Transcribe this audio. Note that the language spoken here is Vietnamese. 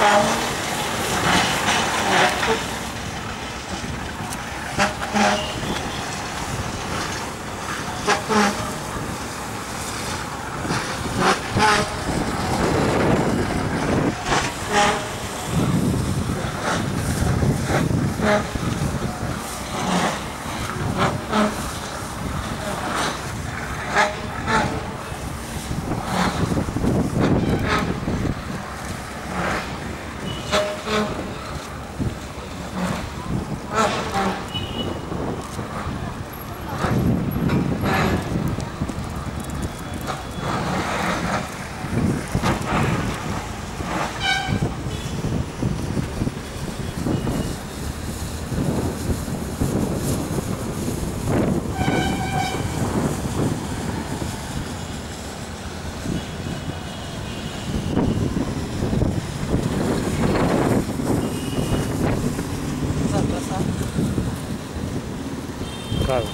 xong Yeah. sabe?